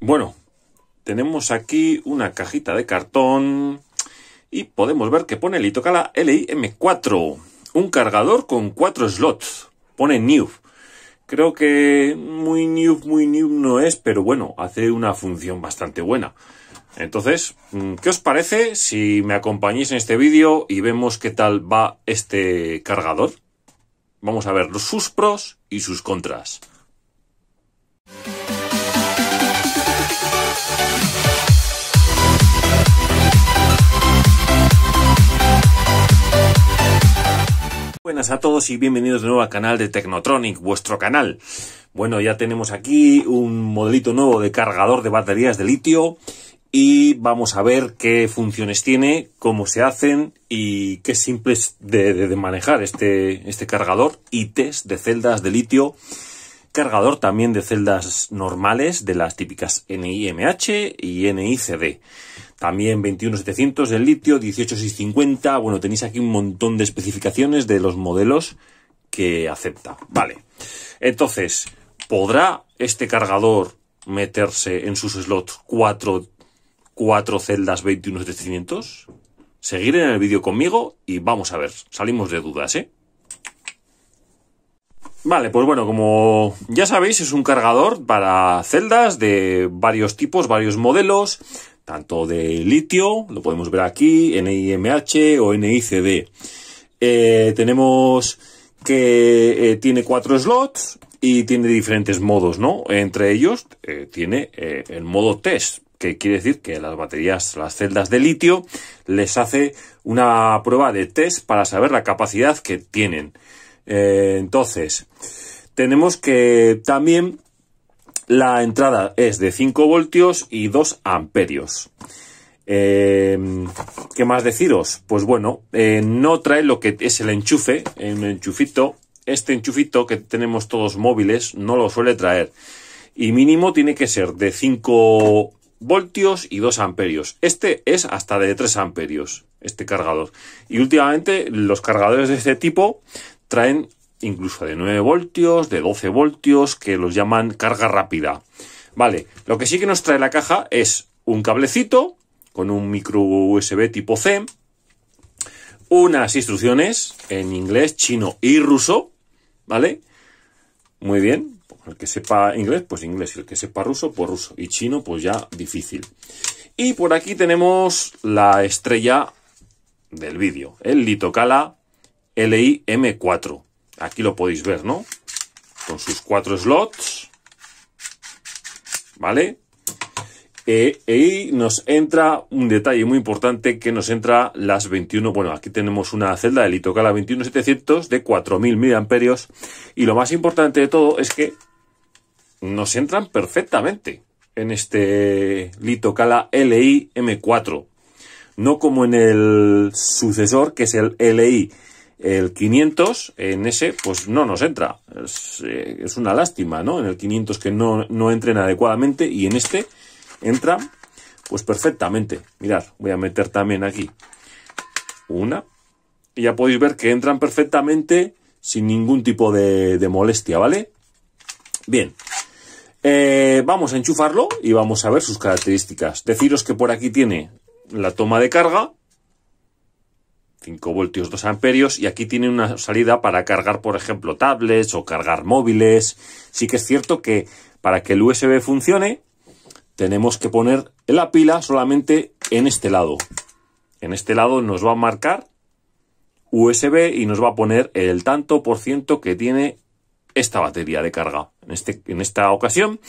Bueno, tenemos aquí una cajita de cartón y podemos ver que pone Litocala LI M4, un cargador con cuatro slots. Pone New. Creo que muy new, muy new no es, pero bueno, hace una función bastante buena. Entonces, mm, ¿qué os parece si me acompañáis en este vídeo y vemos qué tal va este cargador? Vamos a ver sus pros y sus contras. Buenas a todos y bienvenidos de nuevo al canal de Technotronic, vuestro canal. Bueno, ya tenemos aquí un modelito nuevo de cargador de baterías de litio y vamos a ver qué funciones tiene, cómo se hacen y qué simples de, de, manejar este, este cargador y test de celdas de litio. Cargador también de celdas normales de las típicas NIMH y NICD. También 21700 del litio, 18650. Bueno, tenéis aquí un montón de especificaciones de los modelos que acepta. Vale. Entonces, ¿podrá este cargador meterse en sus slots 4, cuatro celdas 21700? Seguir en el vídeo conmigo y vamos a ver. Salimos de dudas, ¿eh? Vale, pues bueno, como ya sabéis, es un cargador para celdas de varios tipos, varios modelos tanto de litio, lo podemos ver aquí, NIMH o NICD. Eh, tenemos que eh, tiene cuatro slots y tiene diferentes modos, ¿no? Entre ellos eh, tiene el modo test, que quiere decir que las baterías, las celdas de litio, les hace una prueba de test para saber la capacidad que tienen. Entonces, tenemos que también la entrada es de 5 voltios y 2 amperios. Em, ¿Qué más deciros? Pues bueno, eh, no trae lo que es el enchufe, un enchufito. Este enchufito que tenemos todos móviles no lo suele traer. Y mínimo tiene que ser de 5 voltios y 2 amperios. Este es hasta de 3 amperios, este cargador. Y últimamente los cargadores de este tipo traen incluso de 9 voltios, de 12 voltios, que los llaman carga rápida. Vale, lo que sí que nos trae la caja es un cablecito con un micro USB tipo C, unas instrucciones en inglés, chino y ruso, ¿vale? Muy bien, el que sepa inglés, pues inglés, y el que sepa ruso, pues ruso, y chino, pues ya difícil. Y por aquí tenemos la estrella del vídeo, el Litocala LI M4. Aquí lo podéis ver, ¿no? Con sus cuatro slots. ¿Vale? Y nos entra un detalle muy importante que nos entra las 21, bueno, aquí tenemos una celda de Litocala 21700 de 4000 mAh y lo más importante de todo es que nos entran perfectamente en este Litocala LI M4, no como en el sucesor que es el LI el 500 en ese, pues no nos entra. Eh, es, una lástima, ¿no? En el 500 que no, no entren adecuadamente y en este entra pues perfectamente. Mirad, voy a meter también aquí una. Y ya podéis ver que entran perfectamente sin ningún tipo de, molestia, ¿vale? Bien. Eh, vamos a enchufarlo y vamos a ver sus características. Deciros que por aquí tiene la toma de carga, 5 voltios 2 amperios y aquí tiene una salida para cargar por ejemplo tablets o cargar móviles. Sí que es cierto que para que el USB funcione tenemos que poner la pila solamente en este lado. En este lado nos va a marcar USB y nos va a poner el tanto por ciento que tiene esta batería de carga. En, este, en esta ocasión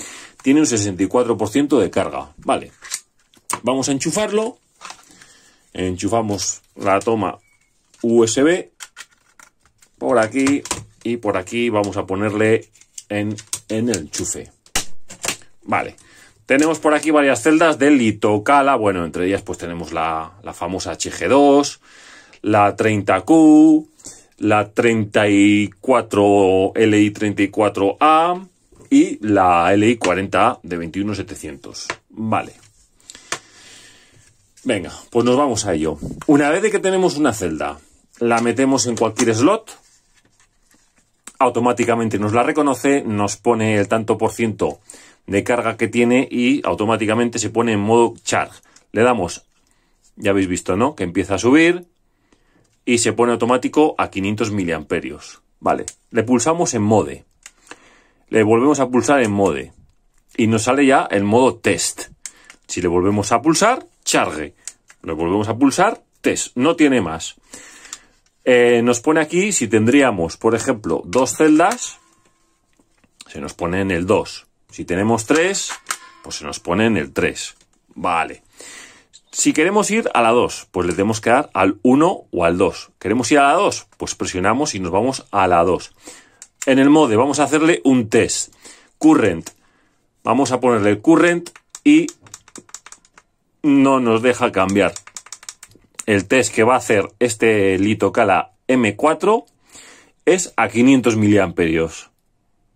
tiene un 64% de carga. Vale. Vamos a enchufarlo. Enchufamos la toma USB por aquí y por aquí vamos a ponerle en, en el enchufe. Vale. Tenemos por aquí varias celdas de litocala. Bueno, entre ellas pues tenemos la, la famosa HG2, la 30Q, la 34 LI34A y la LI40A de 21700. Vale. Venga, pues nos vamos a ello. Una vez que tenemos una celda la metemos en cualquier slot, automáticamente nos la reconoce, nos pone el tanto por ciento de carga que tiene y automáticamente se pone en modo charge. Le damos, ya habéis visto, ¿no? Que empieza a subir y se pone automático a 500 miliamperios. Vale, le pulsamos en mode. Le volvemos a pulsar en mode. Y nos sale ya el modo test. Si le volvemos a pulsar, charge. Le volvemos a pulsar, test. No tiene más. Eh, nos pone aquí si tendríamos, por ejemplo, dos celdas, se nos pone en el 2. Si tenemos tres, pues se nos pone en el 3. Vale. Si queremos ir a la 2, pues le tenemos que dar al 1 o al 2. ¿Queremos ir a la 2? Pues presionamos y nos vamos a la 2. En el mode vamos a hacerle un test. Current. Vamos a ponerle el current y no nos deja cambiar. El test que va a hacer este Litocala M4 es a 500 miliamperios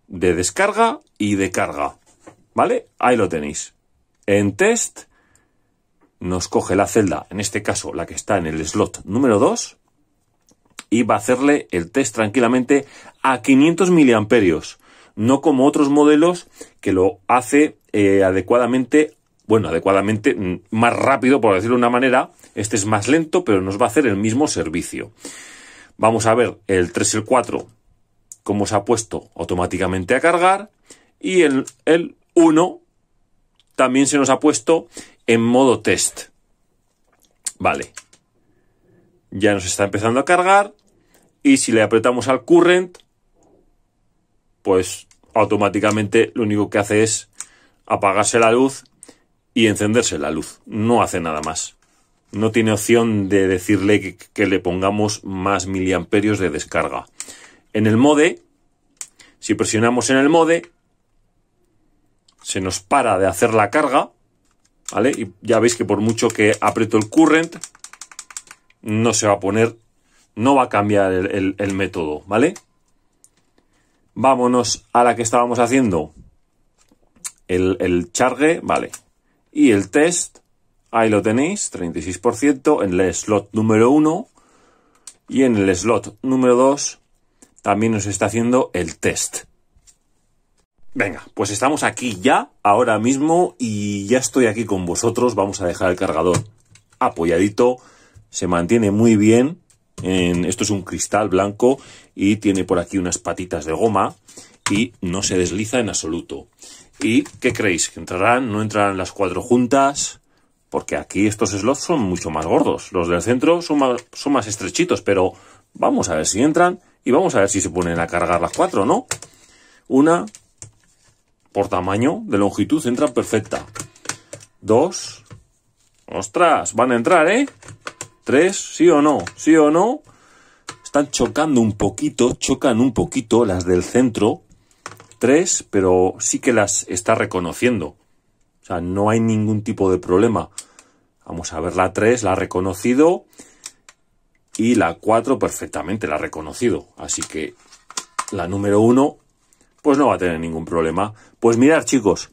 de descarga y de carga. ¿Vale? Ahí lo tenéis. En test nos coge la celda, en este caso la que está en el slot número 2, y va a hacerle el test tranquilamente a 500 miliamperios, no como otros modelos que lo hace eh, adecuadamente, bueno, adecuadamente mm, más rápido, por decirlo de una manera, este es más lento, pero nos va a hacer el mismo servicio. Vamos a ver el 3 y el 4, cómo se ha puesto automáticamente a cargar, y el, el 1 también se nos ha puesto en modo test. Vale. Ya nos está empezando a cargar. Y si le apretamos al current, pues automáticamente lo único que hace es apagarse la luz y encenderse la luz. No hace nada más. No tiene opción de decirle que, le pongamos más miliamperios de descarga. En el mode, si presionamos en el mode, se nos para de hacer la carga ¿vale? Y ya veis que por mucho que aprieto el current, no se va a poner, no va a cambiar el, método, ¿vale? Vámonos a la que estábamos haciendo. El, el charge, vale. Y el test, ahí lo tenéis, 36% en el slot número 1. Y en el slot número 2 también nos está haciendo el test. Venga, pues estamos aquí ya, ahora mismo, y ya estoy aquí con vosotros. Vamos a dejar el cargador apoyadito. Se mantiene muy bien. En, esto es un cristal blanco y tiene por aquí unas patitas de goma y no se desliza en absoluto. ¿Y qué creéis? ¿Que entrarán? ¿No entrarán las cuatro juntas? Porque aquí estos slots son mucho más gordos. Los del centro son más, estrechitos, pero vamos a ver si entran y vamos a ver si se ponen a cargar las cuatro, ¿no? Una, por tamaño de longitud entra perfecta. Dos. Ostras, van a entrar, ¿eh? Tres, sí o no, sí o no. Están chocando un poquito, chocan un poquito las del centro. Tres, pero sí que las está reconociendo. O sea, no hay ningún tipo de problema. Vamos a ver la tres, la ha reconocido. Y la cuatro perfectamente la ha reconocido. Así que la número uno pues no va a tener ningún problema. Pues mirar, chicos,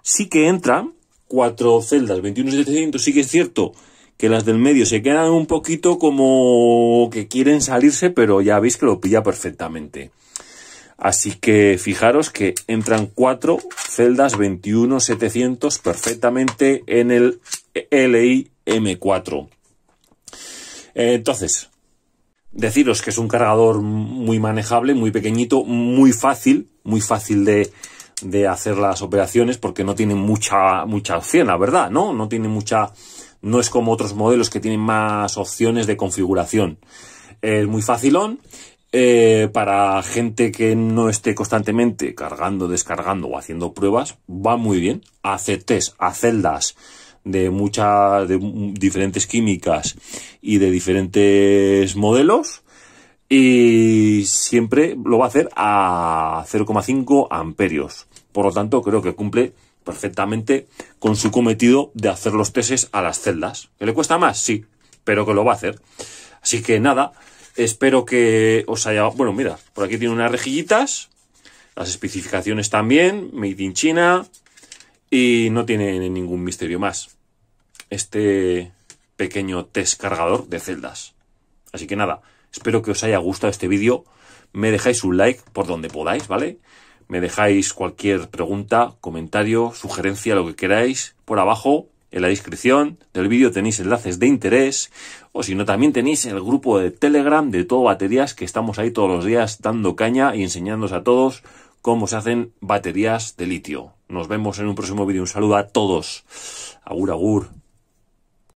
sí que entran cuatro celdas 21700, sí que es cierto que las del medio se quedan un poquito como que quieren salirse, pero ya veis que lo pilla perfectamente. Así que fijaros que entran cuatro celdas 21700 perfectamente en el LI M4. Entonces, deciros que es un cargador muy manejable, muy pequeñito, muy fácil, muy fácil de, de hacer las operaciones porque no tiene mucha, mucha opción, la verdad, ¿no? No tiene mucha, no es como otros modelos que tienen más opciones de configuración. Es muy facilón. Eh, para gente que no esté constantemente cargando, descargando o haciendo pruebas, va muy bien. Hace test a celdas de muchas, de diferentes químicas y de diferentes modelos y siempre lo va a hacer a 0,5 amperios. Por lo tanto, creo que cumple perfectamente con su cometido de hacer los tests a las celdas. ¿Que le cuesta más? Sí, pero que lo va a hacer. Así que nada, espero que os haya... Bueno, mira, por aquí tiene unas rejillitas, las especificaciones también, Made in China, y no tiene ningún misterio más. Este pequeño test cargador de celdas. Así que nada, Espero que os haya gustado este vídeo. Me dejáis un like por donde podáis, ¿vale? me dejáis cualquier pregunta, comentario, sugerencia, lo que queráis por abajo. En la descripción del vídeo tenéis enlaces de interés o si no también tenéis el grupo de Telegram de todo baterías que estamos ahí todos los días dando caña y enseñándoos a todos cómo se hacen baterías de litio. Nos vemos en un próximo vídeo. Un saludo a todos. Agur, agur.